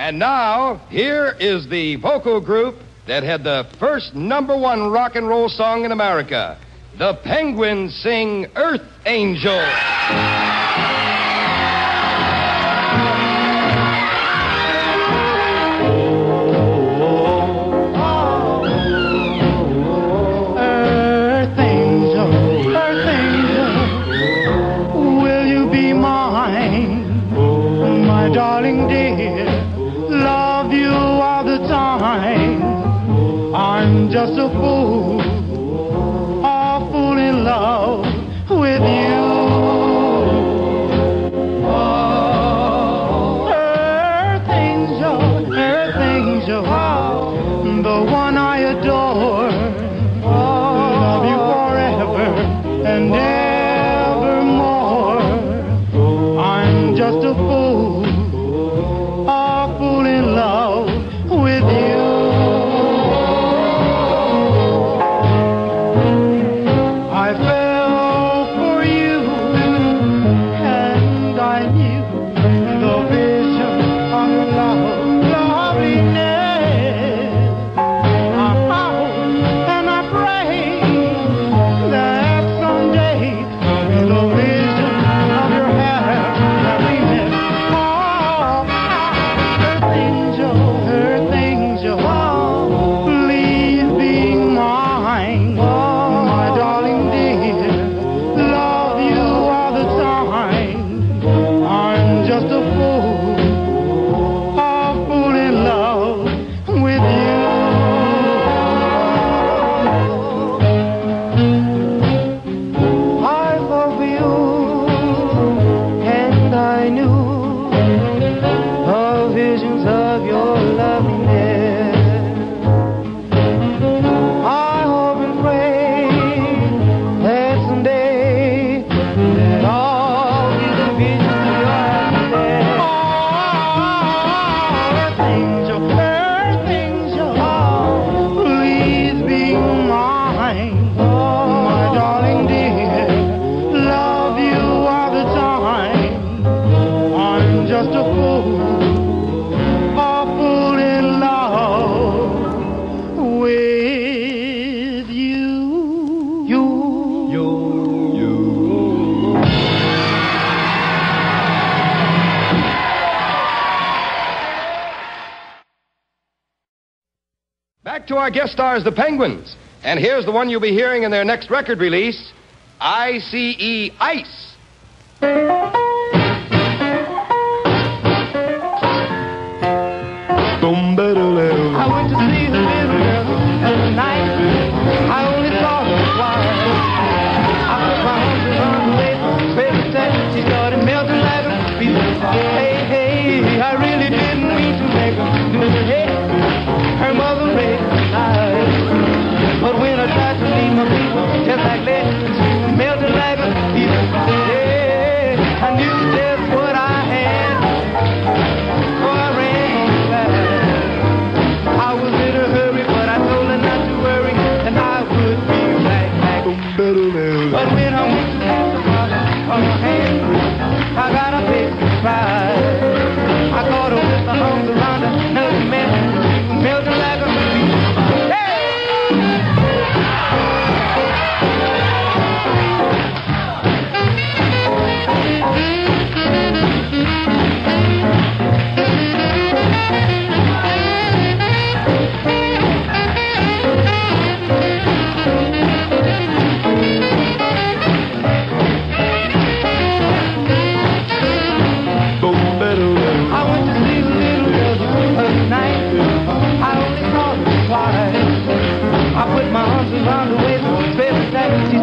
And now, here is the vocal group that had the first number one rock and roll song in America. The Penguins sing Earth Angel. Darling dear I love you all the time. I'm just a fool, all fool in love with you. Oh, earth angel, earth angel, the one I adore. Love you forever and ever. Back to our guest stars, the Penguins. And here's the one you'll be hearing in their next record release ICE Ice. better when I'm don't. I only called the twice. I put my arms around her waist, baby, thank you,